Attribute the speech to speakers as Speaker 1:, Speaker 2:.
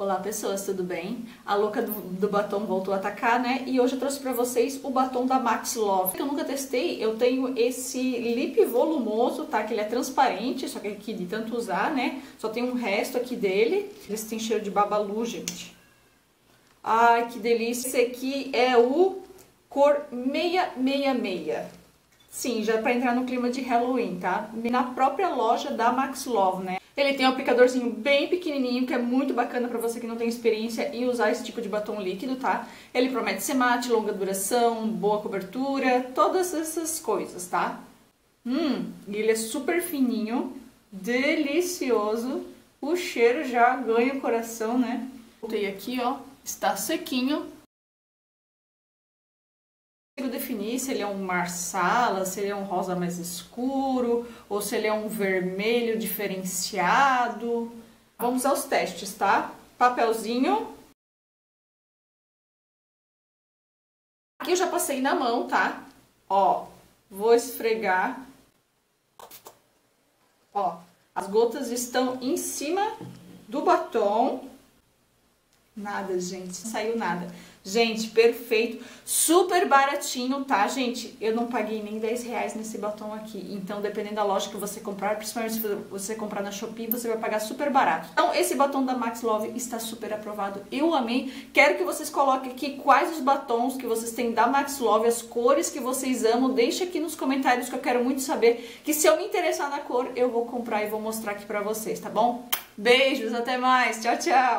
Speaker 1: Olá pessoas, tudo bem? A louca do, do, batom voltou a atacar, né? E hoje eu trouxe pra vocês o batom da Max Love. Que eu nunca testei, eu tenho esse lip volumoso, tá? Que ele é transparente, só que aqui de tanto usar, né? Só tem um resto aqui dele. Esse tem cheiro de babalu, gente. Ai, que delícia. Esse aqui é o cor 666. Sim, já é pra entrar no clima de Halloween, tá? Na própria loja da Max Love, né? Ele tem um aplicadorzinho bem pequenininho, que é muito bacana para você que não tem experiência em usar esse tipo de batom líquido, tá? Ele promete ser mate, longa duração, boa cobertura, todas essas coisas, tá? Hum, ele é super fininho, delicioso. O cheiro já ganha o coração, né? Voltei aqui, ó, está sequinho definir se ele é um marsala, se ele é um rosa mais escuro, ou se ele é um vermelho diferenciado. Vamos aos testes, tá? Papelzinho. Aqui eu já passei na mão, tá? Ó, vou esfregar. Ó, as gotas estão em cima do batom. Nada, gente, não saiu nada. Gente, perfeito, super baratinho, tá, gente? Eu não paguei nem 10 reais nesse batom aqui, então dependendo da loja que você comprar, principalmente se você comprar na Shopee, você vai pagar super barato. Então, esse batom da Max Love está super aprovado, eu amei. Quero que vocês coloquem aqui quais os batons que vocês têm da Max Love, as cores que vocês amam, deixa aqui nos comentários que eu quero muito saber, que se eu me interessar na cor, eu vou comprar e vou mostrar aqui pra vocês, tá bom? Beijos, até mais, tchau, tchau!